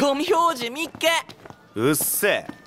ゴミ表示見っけ。うっせえ。